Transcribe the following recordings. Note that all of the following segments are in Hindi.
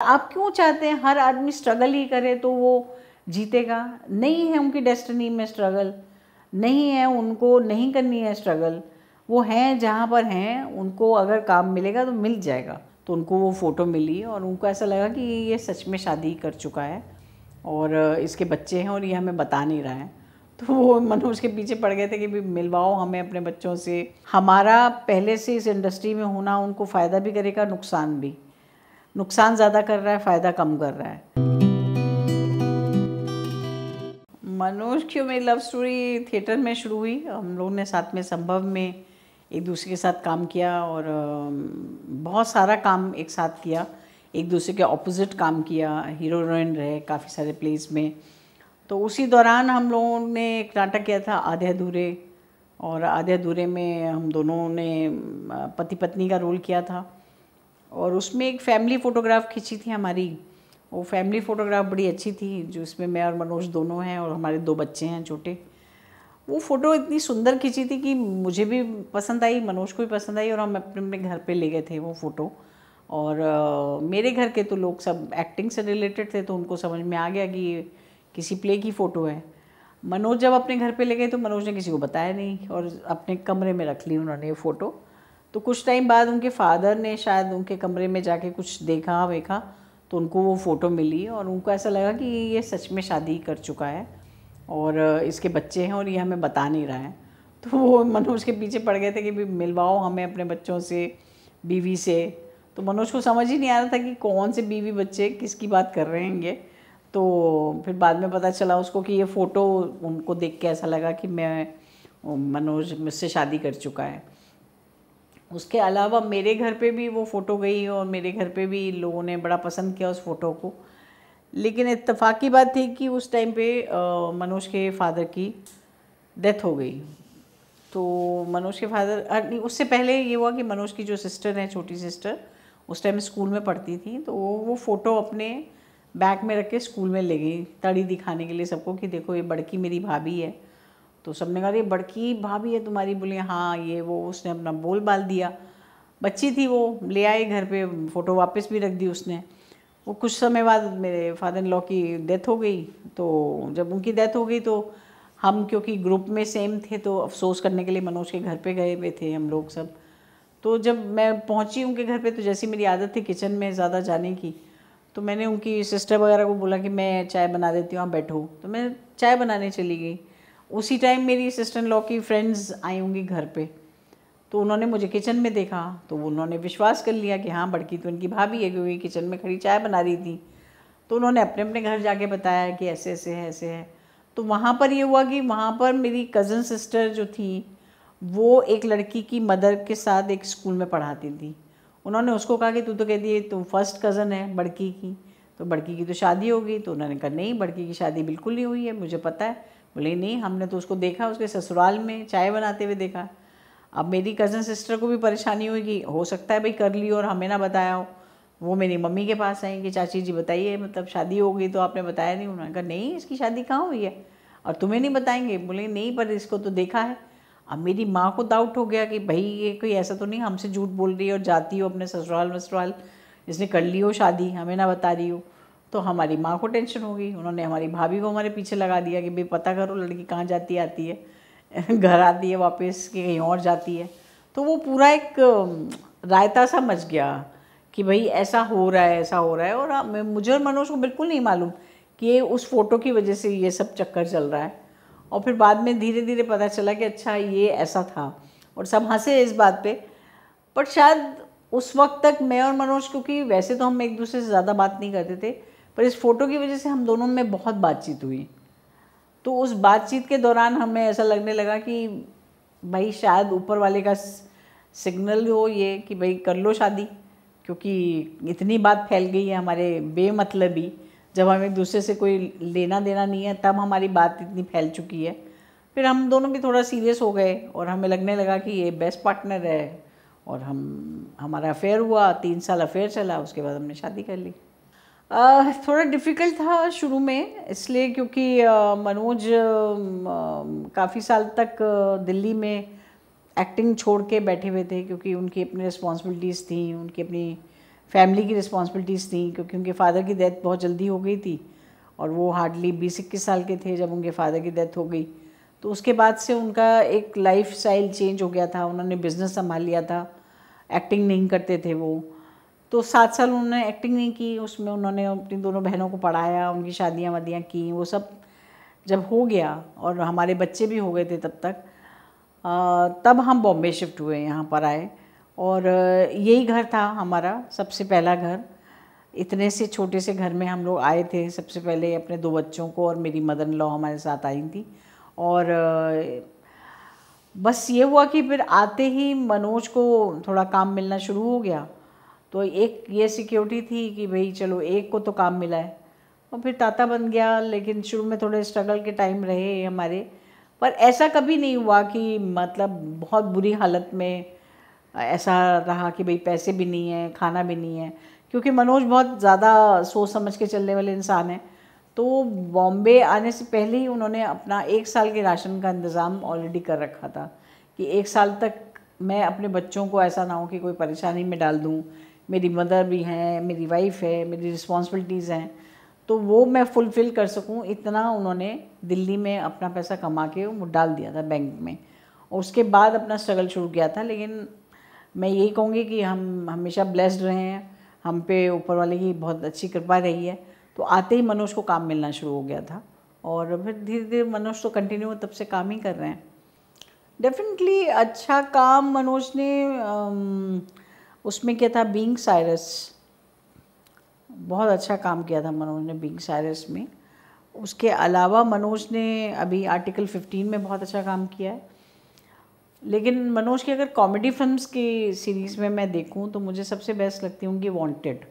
आप क्यों चाहते हैं हर आदमी स्ट्रगल ही करे तो वो जीतेगा? नहीं है उनकी डेस्टिनी में स्ट्रगल नहीं है उनको नहीं करनी है स्ट्रगल वो हैं जहाँ पर हैं, उनको अगर काम मिलेगा तो मिल जाएगा। तो उनको वो फ़ोटो मिली और उनको ऐसा लगा कि ये सच में शादी कर चुका है और इसके बच्चे हैं और ये हमें बता नहीं रहा है। तो वो मनोज के पीछे पड़ गए थे कि भी मिलवाओ हमें अपने बच्चों से। हमारा पहले से इस इंडस्ट्री में होना उनको फ़ायदा भी करेगा, नुकसान भी। नुकसान ज़्यादा कर रहा है, फ़ायदा कम कर रहा है। मनोज की मेरी लव स्टोरी थिएटर में शुरू हुई? हम लोगों ने साथ में संभव में एक दूसरे के साथ काम किया और बहुत सारा काम एक साथ किया। एक दूसरे के ऑपोजिट काम किया। हीरो हीरोइन रहे काफ़ी सारे प्लेस में। तो उसी दौरान हम लोगों ने एक नाटक किया था, आधे अधूरे। और आधे अधूरे में हम दोनों ने पति पत्नी का रोल किया था। और उसमें एक फैमिली फ़ोटोग्राफ खींची थी हमारी। वो फैमिली फ़ोटोग्राफ बड़ी अच्छी थी जो इसमें मैं और मनोज दोनों हैं और हमारे दो बच्चे हैं छोटे। वो फ़ोटो इतनी सुंदर खींची थी कि मुझे भी पसंद आई मनोज को भी पसंद आई और हम अपने अपने घर पे ले गए थे वो फ़ोटो और आ, मेरे घर के तो लोग सब एक्टिंग से रिलेटेड थे तो उनको समझ में आ गया कि किसी प्ले की फ़ोटो है। मनोज जब अपने घर पे ले गए तो मनोज ने किसी को बताया नहीं और अपने कमरे में रख ली उन्होंने ये फ़ोटो तो कुछ टाइम बाद उनके फादर ने शायद उनके कमरे में जाके कुछ देखा, वेखा तो उनको वो फ़ोटो मिली और उनको ऐसा लगा कि ये सच में शादी कर चुका है और इसके बच्चे हैं और ये हमें बता नहीं रहा है। तो वो मनोज के पीछे पड़ गए थे कि भी मिलवाओ हमें अपने बच्चों से, बीवी से। तो मनोज को समझ ही नहीं आ रहा था कि कौन से बीवी बच्चे किसकी बात कर रहे हैं ये तो फिर बाद में पता चला उसको कि ये फ़ोटो उनको देख के ऐसा लगा कि मैं, मनोज मुझसे शादी कर चुका है। उसके अलावा मेरे घर पे भी वो फ़ोटो गई और मेरे घर पे भी लोगों ने बड़ा पसंद किया उस फ़ोटो को। लेकिन इत्तेफाक बात थी कि उस टाइम पे मनोज के फादर की डेथ हो गई। तो मनोज के फादर उससे पहले ये हुआ कि मनोज की जो सिस्टर है, छोटी सिस्टर, उस टाइम स्कूल में पढ़ती थी। तो वो वो फ़ोटो अपने बैग में रख के स्कूल में ले गई, तड़ी दिखाने के लिए सबको कि देखो ये बड़की मेरी भाभी है। तो सबने कहा बड़की भाभी है तुम्हारी। बोली हाँ ये वो, उसने अपना बोल बाल दिया। बच्ची थी वो, ले आए घर पे, फ़ोटो वापस भी रख दी उसने। वो कुछ समय बाद मेरे फादर इन लॉ की डेथ हो गई। तो जब उनकी डेथ हो गई तो हम, क्योंकि ग्रुप में सेम थे तो अफसोस करने के लिए मनोज के घर पे गए हुए थे हम लोग सब। तो जब मैं पहुँची उनके घर पे तो जैसी मेरी आदत थी किचन में ज़्यादा जाने की तो मैंने उनकी सिस्टर वगैरह को बोला कि, मैं चाय बना देती हूँ, आप बैठो। तो मैं चाय बनाने चली गई। उसी टाइम मेरी सिस्टर लॉ की फ्रेंड्स आई होंगी घर पे। तो उन्होंने मुझे किचन में देखा तो उन्होंने विश्वास कर लिया कि हाँ बड़की तो उनकी भाभी है, क्योंकि किचन में खड़ी चाय बना रही थी। तो उन्होंने अपने अपने घर जाके बताया कि ऐसे ऐसे है ऐसे है। तो वहाँ पर ये हुआ कि वहाँ पर मेरी कज़न सिस्टर जो थी, वो एक लड़की की मदर के साथ एक स्कूल में पढ़ाती थी। उन्होंने उसको कहा कि तू तो कहती है तुम फ़र्स्ट कज़न है बड़की की। तो बड़की की तो शादी होगी तो उन्होंने कहा, नहीं, बड़की की शादी बिल्कुल नहीं हुई है, मुझे पता है। बोले, नहीं, हमने तो उसको देखा, उसके ससुराल में चाय बनाते हुए देखा। अब मेरी कज़न सिस्टर को भी परेशानी होगी हो सकता है भाई कर ली और हमें ना बताया हो। वो मेरी मम्मी के पास आई कि, चाची जी, बताइए मतलब शादी हो गई तो आपने बताया नहीं? उन्होंने कहा, नहीं, इसकी शादी कहाँ हुई है? और तुम्हें नहीं बताएँगे? बोले, नहीं, पर इसको तो देखा है। अब मेरी माँ को डाउट हो गया कि भाई ये कोई ऐसा तो नहीं हमसे झूठ बोल रही है और जाती हो अपने ससुराल, वसुराल, इसने कर ली हो शादी, हमें ना बता रही हो। तो हमारी माँ को टेंशन हो गई। उन्होंने हमारी भाभी को हमारे पीछे लगा दिया कि, भाई, पता करो, लड़की कहाँ जाती आती है? घर आती है वापस कि कहीं और जाती है? तो वो पूरा एक रायता सा मच गया कि, भाई, ऐसा हो रहा है, ऐसा हो रहा है। और मुझे और मनोज को बिल्कुल नहीं मालूम कि ये उस फ़ोटो की वजह से ये सब चक्कर चल रहा है। और फिर बाद में धीरे धीरे पता चला कि अच्छा ये ऐसा था। और सब हंसे इस बात पे। पर शायद उस वक्त तक मैं और मनोज, क्योंकि वैसे तो हम एक दूसरे से ज़्यादा बात नहीं करते थे पर इस फ़ोटो की वजह से हम दोनों में बहुत बातचीत हुई। तो उस बातचीत के दौरान हमें ऐसा लगने लगा कि भाई शायद ऊपर वाले का सिग्नल हो ये कि भाई कर लो शादी, क्योंकि इतनी बात फैल गई है हमारे बेमतलबी। जब हम दूसरे से कोई लेना देना नहीं है, तब हमारी बात इतनी फैल चुकी है। फिर हम दोनों भी थोड़ा सीरियस हो गए और हमें लगने लगा कि ये बेस्ट पार्टनर है और हम, हमारा अफेयर हुआ, तीन साल अफेयर चला, उसके बाद हमने शादी कर ली। थोड़ा डिफ़िकल्ट था शुरू में, इसलिए क्योंकि मनोज काफ़ी साल तक दिल्ली में एक्टिंग छोड़ के बैठे हुए थे क्योंकि उनकी अपनी रिस्पॉन्सिबिलिटीज़ थी, उनकी अपनी फैमिली की रिस्पॉन्सिबिलिटीज़ थी क्योंकि उनके फादर की डेथ बहुत जल्दी हो गई थी और वो हार्डली बीस इक्कीस साल के थे जब उनके फादर की डेथ हो गई। तो उसके बाद से उनका एक लाइफ स्टाइल चेंज हो गया था, उन्होंने बिज़नेस संभाल लिया था एक्टिंग नहीं करते थे वो। तो सात साल उन्होंने एक्टिंग नहीं की उसमें उन्होंने अपनी दोनों बहनों को पढ़ाया उनकी शादियाँ वादियाँ की वो सब जब हो गया और हमारे बच्चे भी हो गए थे तब तक आ, तब हम बॉम्बे शिफ्ट हुए यहाँ पर आए। और यही घर था हमारा सबसे पहला घर। इतने से छोटे से घर में हम लोग आए थे सबसे पहले अपने दो बच्चों को और मेरी मदर इन लॉ हमारे साथ आई थी। और बस ये हुआ कि फिर आते ही मनोज को थोड़ा काम मिलना शुरू हो गया। तो एक ये सिक्योरिटी थी कि भाई चलो, एक को तो काम मिला है। और फिर ताता बन गया, लेकिन शुरू में थोड़े स्ट्रगल के टाइम रहे हमारे। पर ऐसा कभी नहीं हुआ कि मतलब बहुत बुरी हालत में ऐसा रहा कि भाई पैसे भी नहीं है, खाना भी नहीं है। क्योंकि मनोज बहुत ज़्यादा सोच समझ के चलने वाले इंसान हैं। तो बॉम्बे आने से पहले ही उन्होंने अपना एक साल के राशन का इंतज़ाम ऑलरेडी कर रखा था कि एक साल तक मैं अपने बच्चों को ऐसा ना हो कि कोई परेशानी में डाल दूँ मेरी मदर भी हैं, मेरी वाइफ है, मेरी रिस्पॉन्सिबिलिटीज़ हैं तो वो मैं फुलफ़िल कर सकूँ। इतना उन्होंने दिल्ली में अपना पैसा कमा के वो डाल दिया था बैंक में। और उसके बाद अपना स्ट्रगल शुरू किया था, लेकिन मैं यही कहूँगी कि हम हमेशा ब्लेस्ड रहे हैं हम पे ऊपर वाले की बहुत अच्छी कृपा रही है। तो आते ही मनोज को काम मिलना शुरू हो गया था। और फिर धीरे धीरे मनोज तो कंटिन्यू तब से काम ही कर रहे हैं। डेफिनेटली अच्छा काम मनोज ने उसमें क्या था? बींग साइरस बहुत अच्छा काम किया था मनोज ने बींग साइरस में। उसके अलावा मनोज ने अभी आर्टिकल 15 में बहुत अच्छा काम किया है। लेकिन मनोज की अगर कॉमेडी फिल्म्स की सीरीज़ में मैं देखूँ तो मुझे सबसे बेस्ट लगती होंगी वांटेड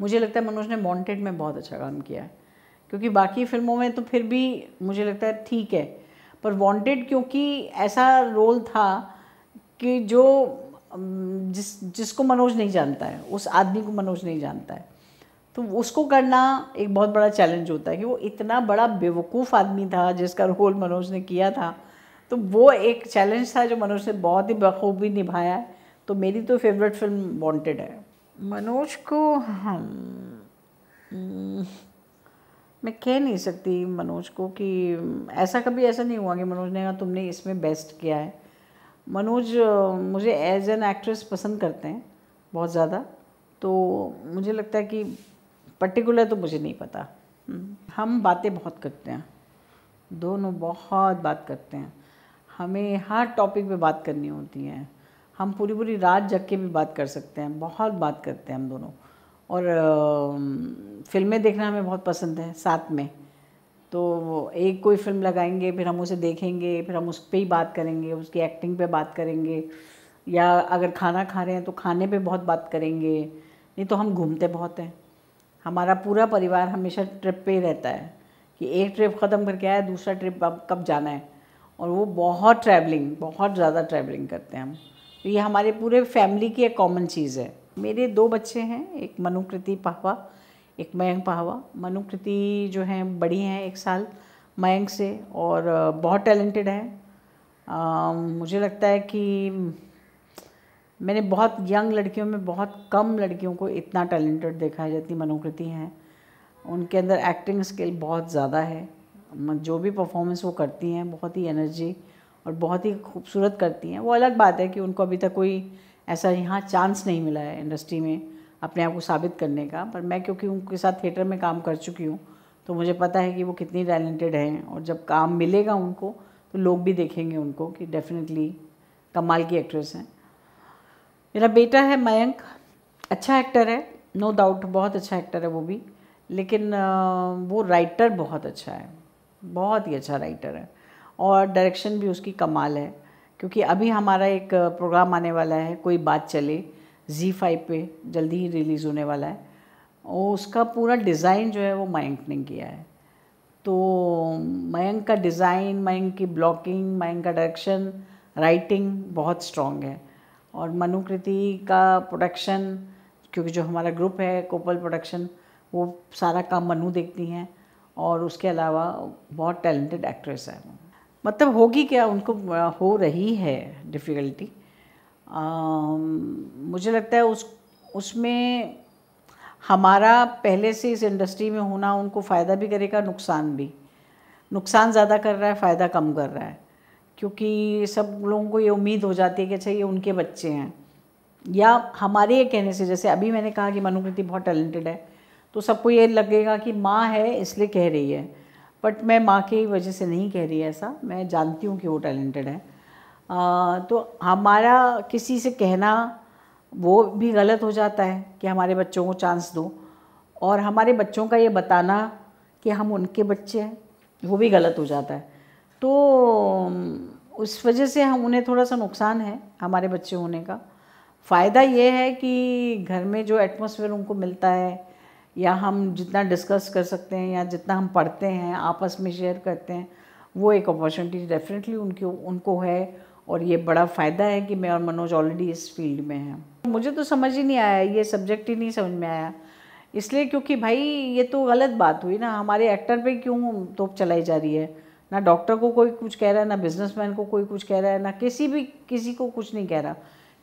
मुझे लगता है मनोज ने वांटेड में बहुत अच्छा काम किया है। क्योंकि बाकी फ़िल्मों में तो फिर भी मुझे लगता है ठीक है। पर वांटेड क्योंकि ऐसा रोल था कि जो जिस, जिसको मनोज नहीं जानता है, उस आदमी को मनोज नहीं जानता है। तो उसको करना एक बहुत बड़ा चैलेंज होता है कि वो इतना बड़ा बेवकूफ़ आदमी था जिसका रोल मनोज ने किया था। तो वो एक चैलेंज था जो मनोज ने बहुत ही बखूबी निभाया है। तो मेरी तो फेवरेट फ़िल्म वांटेड है। मनोज को हम मैं कह नहीं सकती मनोज को कि ऐसा कभी ऐसा नहीं हुआ कि मनोज ने कहा तुमने इसमें बेस्ट किया है। मनोज मुझे एज एन एक्ट्रेस पसंद करते हैं बहुत ज़्यादा। तो मुझे लगता है कि पर्टिकुलर तो मुझे नहीं पता। हम्म, हम बातें बहुत करते हैं। दोनों बहुत बात करते हैं। हमें हर टॉपिक पे बात करनी होती है। हम पूरी पूरी रात जग के भी बात कर सकते हैं। बहुत बात करते हैं हम दोनों। और फ़िल्में देखना हमें बहुत पसंद है साथ में। तो एक कोई फ़िल्म लगाएँगे, फिर हम उसे देखेंगे, फिर हम उस पर ही बात करेंगे, उसकी एक्टिंग पे बात करेंगे, या अगर खाना खा रहे हैं तो खाने पे बहुत बात करेंगे, नहीं तो हम घूमते बहुत हैं। हमारा पूरा परिवार हमेशा ट्रिप पे ही रहता है कि एक ट्रिप ख़त्म करके आया दूसरा ट्रिप अब कब जाना है। और वो बहुत ट्रैवलिंग बहुत ज़्यादा ट्रैवलिंग करते हैं हम। तो ये हमारे पूरे फैमिली की एक कॉमन चीज़ है। मेरे दो बच्चे हैं, एक मनुकृति पाहवा एक मयंक पाहवा। मनुकृति जो हैं, बड़ी हैं एक साल मयंक से और बहुत टैलेंटेड है। मुझे लगता है कि मैंने बहुत यंग लड़कियों में बहुत कम लड़कियों को इतना टैलेंटेड देखा है जितनी मनुकृति हैं। उनके अंदर एक्टिंग स्किल बहुत ज़्यादा है। जो भी परफॉर्मेंस वो करती हैं, बहुत ही एनर्जी और बहुत ही खूबसूरत करती हैं। वो अलग बात है कि उनको अभी तक कोई ऐसा यहाँ चांस नहीं मिला है इंडस्ट्री में। अपने आप को साबित करने का। पर मैं क्योंकि उनके साथ थिएटर में काम कर चुकी हूँ तो मुझे पता है कि वो कितनी टैलेंटेड हैं और जब काम मिलेगा उनको तो लोग भी देखेंगे उनको कि डेफिनेटली कमाल की एक्ट्रेस हैं। मेरा बेटा है मयंक अच्छा एक्टर है नो no डाउट बहुत अच्छा एक्टर है वो भी, लेकिन वो राइटर बहुत अच्छा है, बहुत ही अच्छा राइटर है और डायरेक्शन भी उसकी कमाल है, क्योंकि अभी हमारा एक प्रोग्राम आने वाला है, कोई बात चले जी फाइव पे जल्दी ही रिलीज़ होने वाला है। और उसका पूरा डिज़ाइन जो है वो मयंक ने किया है। तो मयंक का डिज़ाइन, मयंक की ब्लॉकिंग, मयंक का डायरेक्शन, राइटिंग बहुत स्ट्रॉन्ग है। और मनुकृति का प्रोडक्शन क्योंकि जो हमारा ग्रुप है कोपल प्रोडक्शन वो सारा काम मनु देखती हैं। और उसके अलावा बहुत टैलेंटेड एक्ट्रेस है मतलब होगी क्या? उनको हो रही है डिफ़िकल्टी मुझे लगता है उस, उसमें हमारा पहले से इस इंडस्ट्री में होना उनको फ़ायदा भी करेगा, नुकसान भी। नुकसान ज़्यादा कर रहा है, फ़ायदा कम कर रहा है। क्योंकि सब लोगों को ये उम्मीद हो जाती है कि अच्छा ये उनके बच्चे हैं। या हमारे ये कहने से, जैसे अभी मैंने कहा कि मनुकृति बहुत टैलेंटेड है तो सबको ये लगेगा कि माँ है, इसलिए कह रही है। बट मैं माँ की वजह से नहीं कह रही ऐसा। मैं जानती हूँ कि वो टैलेंटेड है। आ, तो हमारा किसी से कहना वो भी गलत हो जाता है कि हमारे बच्चों को चांस दो। और हमारे बच्चों का ये बताना कि हम उनके बच्चे हैं वो भी गलत हो जाता है। तो उस वजह से हम उन्हें थोड़ा सा नुकसान है हमारे बच्चे होने का। फ़ायदा ये है कि घर में जो एटमोसफेयर उनको मिलता है या हम जितना डिस्कस कर सकते हैं या जितना हम पढ़ते हैं आपस में शेयर करते हैं वो एक अपॉर्चुनिटी डेफिनेटली उनकी उनको है। और ये बड़ा फ़ायदा है कि मैं और मनोज ऑलरेडी इस फ़ील्ड में हैं। मुझे तो समझ ही नहीं आया, ये सब्जेक्ट ही नहीं समझ में आया। इसलिए क्योंकि भाई, ये तो गलत बात हुई ना, हमारे एक्टर पे क्यों तोप चलाई जा रही है? ना डॉक्टर को कोई कुछ कह रहा है, ना बिजनेसमैन को कोई कुछ कह रहा है, ना किसी भी, किसी को कुछ नहीं कह रहा।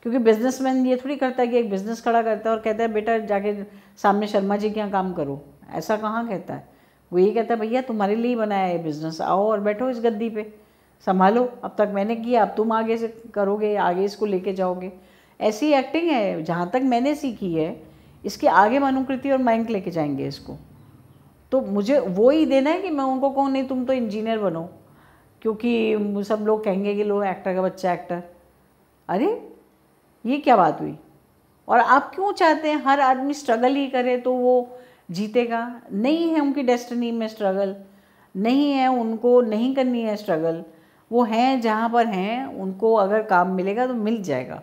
क्योंकि बिजनेसमैन ये थोड़ी करता है कि एक बिज़नेस खड़ा करता है और कहता है, बेटा, जाके सामने शर्मा जी के यहाँ काम करो। ऐसा कहाँ कहता है? वो ये कहता है, भैया, तुम्हारे लिए ही बनाया है बिज़नेस आओ और बैठो इस गद्दी पे। संभालो, अब तक मैंने किया, अब तुम आगे से करोगे, आगे इसको लेके जाओगे। ऐसी एक्टिंग है, जहाँ तक मैंने सीखी है, इसके आगे मनुकृति और मयंक लेके जाएँगे इसको। तो मुझे वो ही देना है कि मैं उनको कहूँ, नहीं, तुम तो इंजीनियर बनो। क्योंकि सब लोग कहेंगे कि लो एक्टर का बच्चा एक्टर अरे, ये क्या बात हुई? और आप क्यों चाहते हैं, हर आदमी स्ट्रगल ही करे तो वो जीतेगा? नहीं है उनकी डेस्टिनी में स्ट्रगल नहीं है उनको, नहीं करनी है स्ट्रगल वो हैं जहाँ पर हैं, उनको अगर काम मिलेगा तो मिल जाएगा।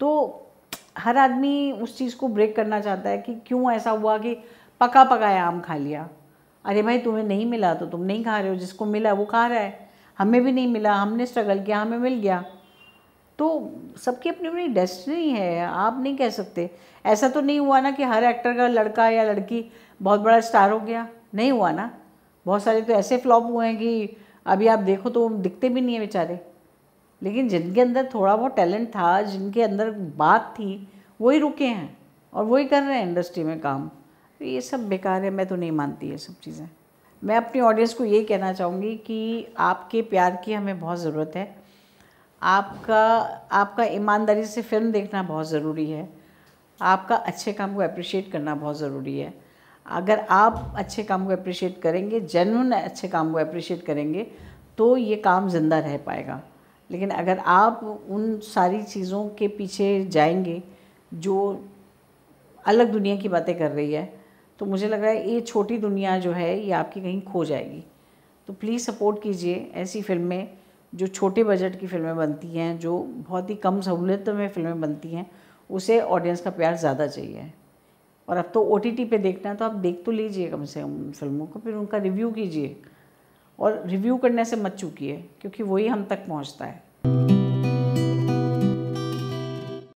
तो हर आदमी उस चीज़ को ब्रेक करना चाहता है कि क्यों ऐसा हुआ कि पका पकाया आम खा लिया। अरे भाई, तुम्हें नहीं मिला तो तुम नहीं खा रहे हो, जिसको मिला वो खा रहा है। हमें भी नहीं मिला, हमने स्ट्रगल किया, हमें मिल गया। तो सबकी अपनी अपनी डेस्टिनी है, आप नहीं कह सकते। ऐसा तो नहीं हुआ ना कि हर एक्टर का लड़का या लड़की बहुत बड़ा स्टार हो गया। नहीं हुआ ना। बहुत सारे तो ऐसे फ्लॉप हुए हैं कि अभी आप देखो तो दिखते भी नहीं है बेचारे। लेकिन जिनके अंदर थोड़ा बहुत टैलेंट था, जिनके अंदर बात थी, वही रुके हैं और वही कर रहे हैं इंडस्ट्री में काम। तो ये सब बेकार है, मैं तो नहीं मानती ये सब चीज़ें। मैं अपनी ऑडियंस को यही कहना चाहूँगी कि आपके प्यार की हमें बहुत ज़रूरत है। आपका आपका ईमानदारी से फ़िल्म देखना बहुत ज़रूरी है। आपका अच्छे काम को अप्रिशिएट करना बहुत ज़रूरी है। अगर आप अच्छे काम को अप्रिशिएट करेंगे जेनुन अच्छे काम को अप्रिशिएट करेंगे तो ये काम ज़िंदा रह पाएगा। लेकिन अगर आप उन सारी चीज़ों के पीछे जाएँगे, जो अलग दुनिया की बातें कर रही है तो मुझे लग रहा है ये छोटी दुनिया जो है, ये आपकी कहीं खो जाएगी। तो प्लीज़ सपोर्ट कीजिए ऐसी फ़िल्में जो छोटे बजट की फ़िल्में बनती हैं, जो बहुत ही कम सहूलियत में फ़िल्में बनती हैं, उसे ऑडियंस का प्यार ज़्यादा चाहिए। और अब तो ओ पे देखना है तो आप देख तो लीजिए कम से कम फ़िल्मों को, फिर उनका रिव्यू कीजिए। और रिव्यू करने से मत चूकिए, क्योंकि वही हम तक पहुँचता है।